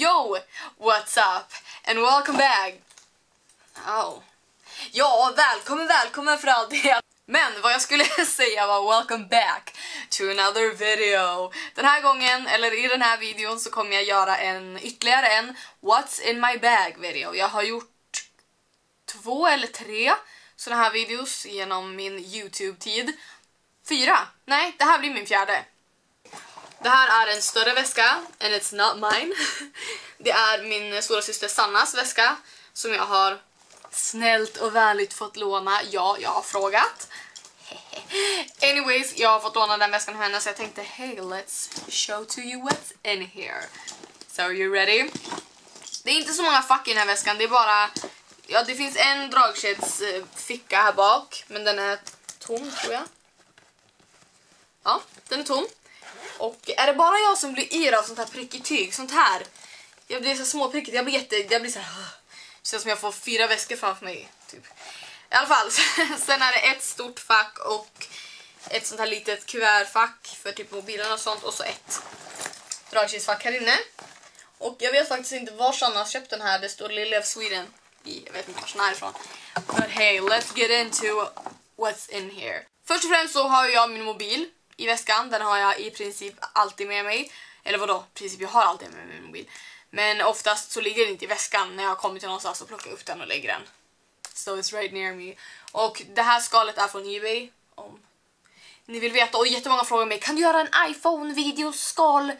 Yo! What's up? And welcome back! Oh. Ja, välkommen, välkommen för all del. Men vad jag skulle säga var welcome back to another video. Den här gången, eller i den här videon, så kommer jag göra en ytterligare en What's in my bag video. Jag har gjort två eller tre såna här videos genom min Youtube-tid. Fyra? Nej, det här blir min fjärde. Det här är en större väska, and it's not mine. Det är min stora syster Sannas väska som jag har snällt och vänligt fått låna. Ja, jag har frågat. Anyways, jag har fått låna den väskan av henne så jag tänkte hey, let's show to you what's in here. So are you ready? Det är inte så många fack i den här väskan, det är bara... Ja, det finns en dragkedjsficka eh, här bak, men den är tom tror jag. Ja, den är tom. Och är det bara jag som blir yr av sånt här prickigt tyg, sånt här. Jag blir så småprickigt, jag blir jätte, jag blir så här. Det känns som jag får fyra väskor framför mig. Typ. I alla fall, sen är det ett stort fack och ett sånt här litet kuvertfack för typ mobilen och sånt och så ett dragkilsfack här inne. Och jag vet faktiskt inte var Sanna köpt den här, det står Lily of Sweden i, jag vet inte var den är ifrån. But hey, let's get into what's in here. Först och främst så har jag min mobil i väskan, den har jag i princip alltid med mig. Eller vadå, i princip jag har alltid med mig min mobil. Men oftast så ligger den inte i väskan när jag kommer till någonstans och plockar upp den och lägger den. So it's right near me. Och det här skalet är från Ebay. Om ni vill veta. Och jättemånga frågar mig, kan du göra en iPhone-video skal?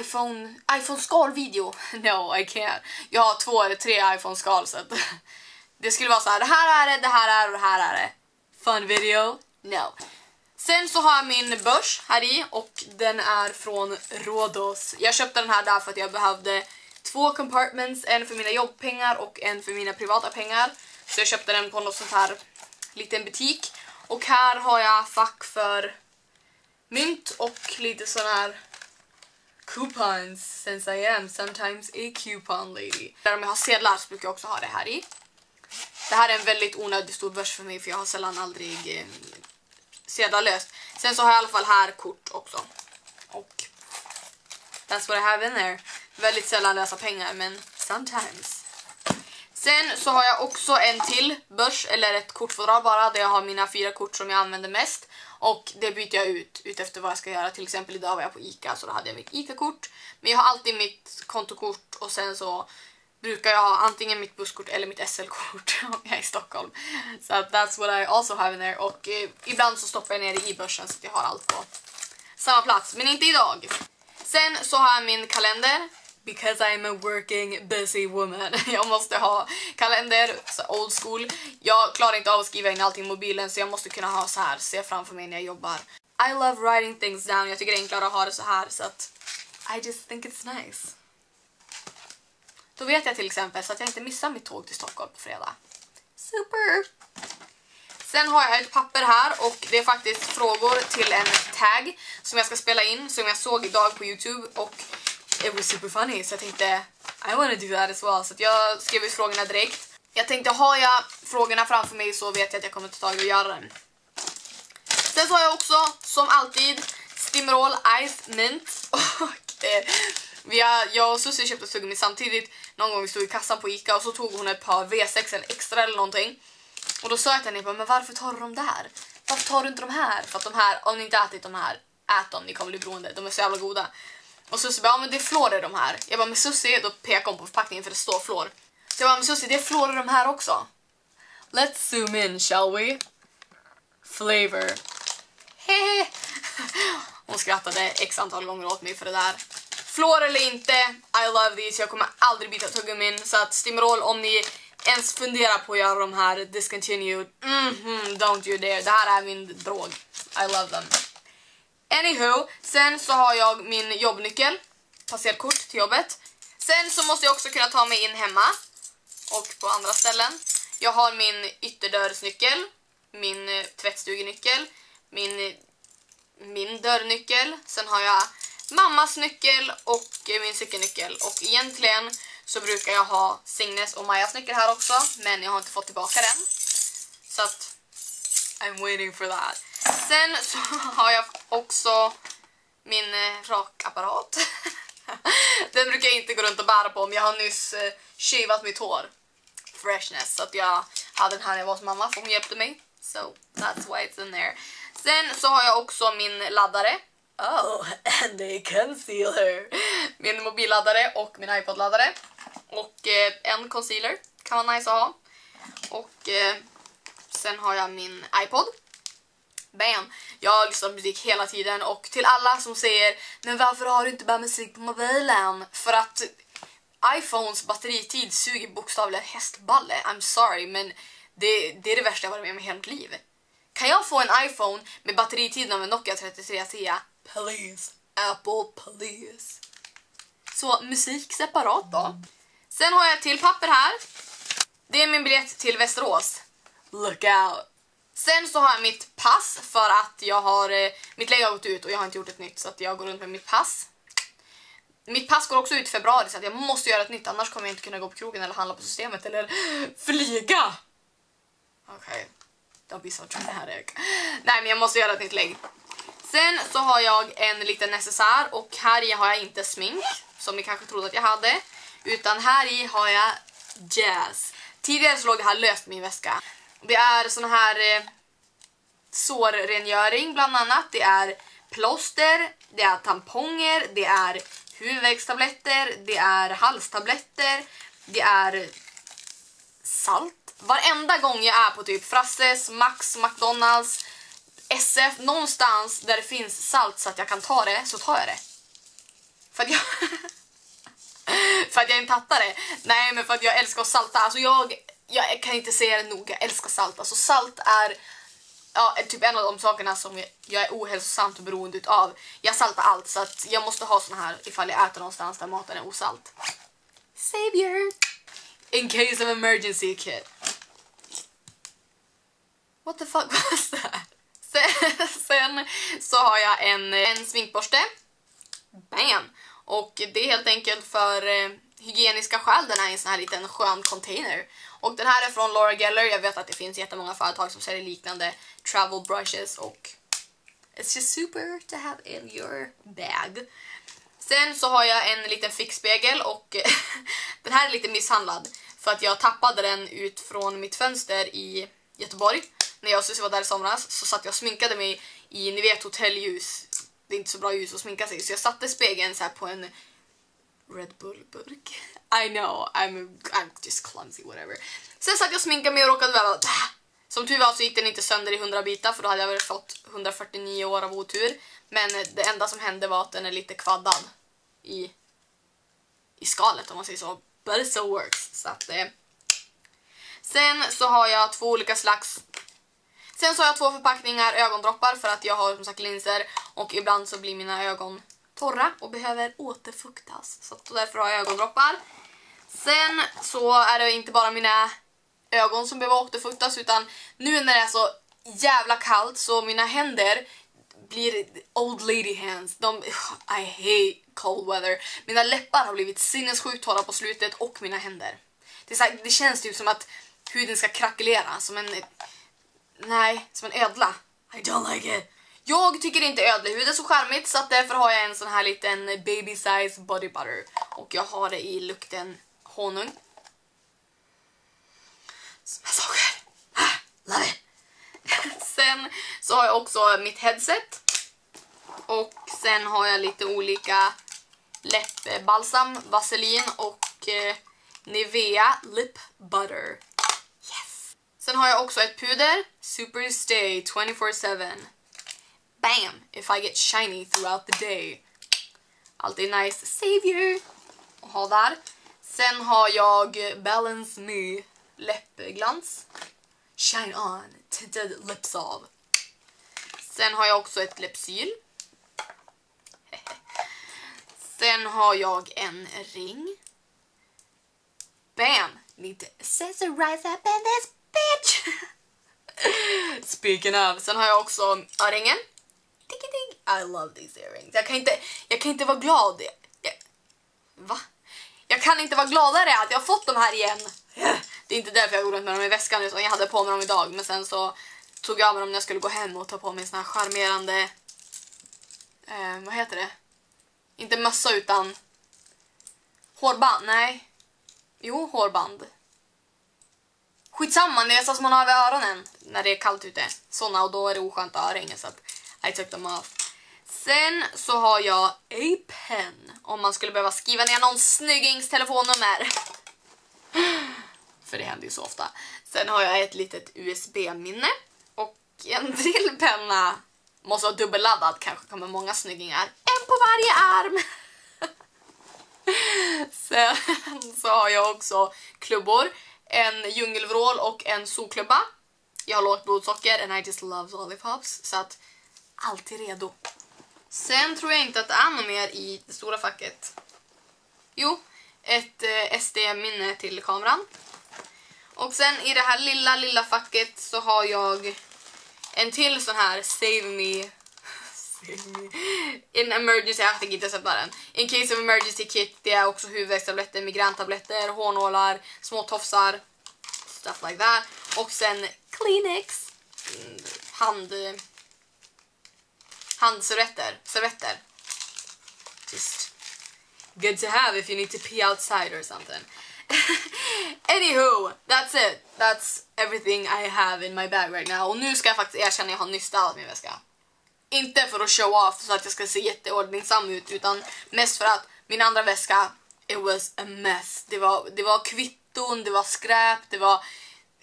iPhone, iPhone skal-video? No, I can't. Jag har två eller tre iPhone-skal så att det skulle vara så här. det här är det, det här är och det här är det. Fun video? No. Sen så har jag min börs här i och den är från Rhodos. Jag köpte den här därför att jag behövde två compartments, en för mina jobbpengar och en för mina privata pengar. Så jag köpte den på något sånt här liten butik. Och här har jag fack för mynt och lite sån här coupons since I am sometimes a coupon lady. Om jag har sedlar så brukar jag också ha det här i. Det här är en väldigt onödig stor börs för mig för jag har sällan aldrig eh, eh, sedlar löst. Sen så har jag i alla fall här kort också. Och that's what I have in there. Väldigt sällan lösa pengar men sometimes. Sen så har jag också en till börs eller ett kortfodral bara där jag har mina fyra kort som jag använder mest. Och det byter jag ut efter vad jag ska göra. Till exempel idag var jag på Ica så då hade jag mitt Ica-kort. Men jag har alltid mitt kontokort och sen så brukar jag ha antingen mitt busskort eller mitt SL-kort om jag är i Stockholm. Så so that's what I also have in there. Och eh, ibland så stoppar jag ner det i börsen så att jag har allt på samma plats. Men inte idag. Sen så har jag min kalender. Because I'm a working busy woman. Jag måste ha kalender, så old school. Jag klarar inte av att skriva in allting i mobilen så jag måste kunna ha så här, se framför mig när jag jobbar. I love writing things down. Jag tycker det är enklare att ha det så här så att I just think it's nice. Då vet jag till exempel så att jag inte missar mitt tåg till Stockholm på fredag. Super! Sen har jag ett papper här och det är faktiskt frågor till en tag som jag ska spela in som jag såg idag på Youtube och it was super funny så jag tänkte I wanna do that as well så jag skrev ut frågorna direkt. Jag tänkte har jag frågorna framför mig så vet jag att jag kommer ta tag i och göra den. Sen så har jag också som alltid Stimrol Ice Mint och eh, vi har, jag och Susie köpte tuggummi samtidigt någon gång vi stod i kassan på Ica och så tog hon ett par V6 extra eller någonting. Och då sa jag till henne, men varför tar du de där? Varför tar du inte de här? För att de här, om ni inte ätit de här, ät dem, ni kommer bli beroende. De är så jävla goda. Och Susie bara, ja men det är flor i de här. Jag bara, men Susie, då pekar hon på förpackningen för det står flor. Så jag bara, men Susie, det är flor i de här också. Let's zoom in, shall we? Flavor. Hehe. Hon skrattade x antal gånger åt mig för det där. Flår eller inte, I love these. Jag kommer aldrig byta tuggummin. Så att Stimrol, om ni ens funderar på att göra de här discontinued, mm -hmm, don't you dare. Det här är min drog. I love them. Anywho, sen så har jag min jobbnyckel, passerkort till jobbet. Sen så måste jag också kunna ta mig in hemma och på andra ställen. Jag har min ytterdörrsnyckel, min eh, tvättstugenyckel, min, eh, min dörrnyckel. Sen har jag mammas nyckel och min cykelnyckel. Och egentligen så brukar jag ha Signes och Majas nyckel här också, men jag har inte fått tillbaka den. Så att I'm waiting for that. Sen så har jag också min eh, rakapparat. Den brukar jag inte gå runt och bära på men jag har nyss eh, shavat mitt hår. Freshness. Så att jag hade den här när jag var hos mamma för hon hjälpte mig. So that's why it's in there. Sen så har jag också min laddare. Oh, and a concealer. Min mobilladdare och min iPod-laddare. Och eh, en concealer kan vara nice att ha. Och eh, sen har jag min iPod. Bam! Jag lyssnar på musik hela tiden och till alla som säger Men varför har du inte bara musik på mobilen? För att iPhones batteritid suger bokstavligen hästballe. I'm sorry men det, det är det värsta jag varit med om i hela mitt liv. Kan jag få en iPhone med batteritiden av en Nokia 3310? Please, Apple please. Så musik separat då. Sen har jag till papper här. Det är min biljett till Västerås. Look out! Sen så har jag mitt pass för att jag har, eh, mitt läge har gått ut och jag har inte gjort ett nytt så att jag går runt med mitt pass. Mitt pass går också ut i februari så att jag måste göra ett nytt annars kommer jag inte kunna gå på krogen eller handla på systemet eller flyga. Okej, okay. don't be so dramatic. Nej men jag måste göra ett nytt lägg. Sen så har jag en liten necessär och här i har jag inte smink som ni kanske trodde att jag hade. Utan här i har jag jazz. Tidigare så låg det här löst i min väska. Det är sån här eh, sårrengöring bland annat. Det är plåster, det är tamponger, det är huvudvärkstabletter, det är halstabletter, det är salt. Varenda gång jag är på typ Frasses, Max, McDonalds, SF, någonstans där det finns salt så att jag kan ta det, så tar jag det. För att jag... för att jag är en tattare. Nej, men för att jag älskar att salta. Alltså jag, jag kan inte säga det nog, jag älskar salt. Alltså salt är ja, typ en av de sakerna som jag är ohälsosamt beroende av. Jag saltar allt så att jag måste ha såna här ifall jag äter någonstans där maten är osalt. Savior! In case of emergency kit. What the fuck was that? Så har jag en, en sminkborste. Bam! Och det är helt enkelt för eh, hygieniska skäl den är i en sån här liten skön container. Och den här är från Laura Geller. Jag vet att det finns jättemånga företag som säljer liknande travel brushes och it's just super to have in your bag. Sen så har jag en liten fixspegel och den här är lite misshandlad för att jag tappade den ut från mitt fönster i Göteborg. När jag och var där i somras så satt jag och sminkade mig i, ni vet, hotellljus. Det är inte så bra ljus att sminka sig så jag satte spegeln så på en Red Bull-burk. I know, I'm, I'm just clumsy, whatever. Sen satt jag och sminkade mig och råkade väl Som tur var så gick den inte sönder i 100 bitar för då hade jag väl fått 149 år av otur. Men det enda som hände var att den är lite kvaddad i, i skalet om man säger så. But it still works. Så att, eh. Sen så har jag två olika slags Sen så har jag två förpackningar ögondroppar för att jag har som sagt linser och ibland så blir mina ögon torra och behöver återfuktas. Så därför har jag ögondroppar. Sen så är det inte bara mina ögon som behöver återfuktas utan nu när det är så jävla kallt så mina händer blir old lady hands. De, I hate cold weather. Mina läppar har blivit sinnessjukt torra på slutet och mina händer. Det, så här, det känns typ som att huden ska krackelera som en... Nej, som en ödla. I don't like it. Jag tycker inte ödlehud är så charmigt så att därför har jag en sån här liten baby size body butter. Och jag har det i lukten honung. Smasaker! Ah, love it! sen så har jag också mitt headset. Och sen har jag lite olika läppbalsam, vaselin och eh, Nivea lip butter. Sen har jag också ett puder, Super Stay 24-7 bam, if I get shiny throughout the day. Alltid nice savior att ha där. Sen har jag Balance Me läppglans. Shine on, tinted lips off. Sen har jag också ett läppsyl. Sen har jag en ring. Bam! Lite accessorize up in this bitch! Speaking of. Sen har jag också örhängen. I love these earrings. Jag kan inte, jag kan inte vara glad. Jag, va? Jag kan inte vara gladare att jag har fått de här igen. Det är inte därför jag går runt med dem i väskan utan jag hade på mig dem idag. Men sen så tog jag av mig dem när jag skulle gå hem och ta på mig en sån här charmerande... Eh, vad heter det? Inte mössa utan Hårband? Nej. Jo, hårband. Skitsamma, det är så som man har över öronen när det är kallt ute. Såna och då är det oskönt att ha så att I took them off. Sen så har jag a pen om man skulle behöva skriva ner någon snyggings telefonnummer. För det händer ju så ofta. Sen har jag ett litet USB-minne och en till penna. Måste vara dubbelladdad, kanske kommer många snyggingar. En på varje arm! Sen så har jag också klubbor, en djungelvrål och en solklubba. Jag har lågt blodsocker and I just love lollipops så att alltid redo. Sen tror jag inte att det är något mer i det stora facket. Jo, ett eh, SD-minne till kameran. Och sen i det här lilla, lilla facket så har jag en till sån här Save Me In emergency, jag tänker inte sätta den. In case of emergency kit, det är också huvudvärkstabletter, migräntabletter, hårnålar, små tofsar, stuff like that. Och sen Kleenex, hand, handservetter, servetter. Just good to have if you need to pee outside or something. Anywho, that's it. That's everything I have in my bag right now. Och nu ska jag faktiskt erkänna att jag har nystat min väska. Inte för att show off så att jag ska se jätteordningsam ut utan mest för att min andra väska, it was a mess. Det var, det var kvitton, det var skräp, det var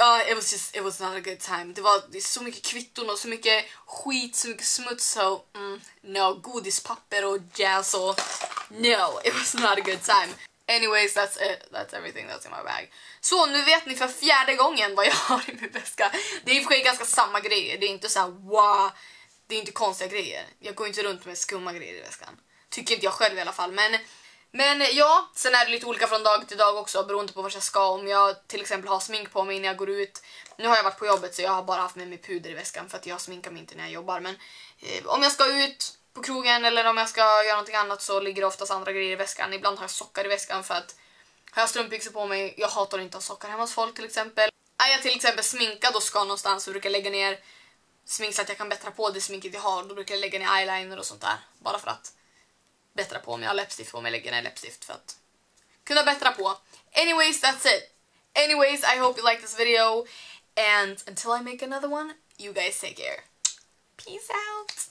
uh, it was just, it was not a good time. Det var det så mycket kvitton och så mycket skit, så mycket smuts så mm, no, godispapper och jazz och no, it was not a good time. Anyways, that's it. That's everything that's in my bag. Så nu vet ni för fjärde gången vad jag har i min väska. Det är i och för sig ganska samma grejer. Det är inte så här wow det är inte konstiga grejer. Jag går inte runt med skumma grejer i väskan. Tycker inte jag själv i alla fall. Men, men ja, sen är det lite olika från dag till dag också beroende på vart jag ska. Om jag till exempel har smink på mig när jag går ut. Nu har jag varit på jobbet så jag har bara haft med mig puder i väskan för att jag sminkar mig inte när jag jobbar. Men eh, om jag ska ut på krogen eller om jag ska göra någonting annat så ligger det oftast andra grejer i väskan. Ibland har jag sockar i väskan för att har jag strumpbyxor på mig, jag hatar inte att ha sockar hemma hos folk till exempel. Är jag till exempel sminkad och ska någonstans så brukar jag lägga ner smink så att jag kan bättra på det sminket jag har. Då brukar jag lägga ner eyeliner och sånt där. Bara för att bättra på. Om jag har läppstift på mig lägger ner läppstift för att kunna bättra på. Anyways, that's it. Anyways, I hope you like this video. And until I make another one, you guys take care. Peace out!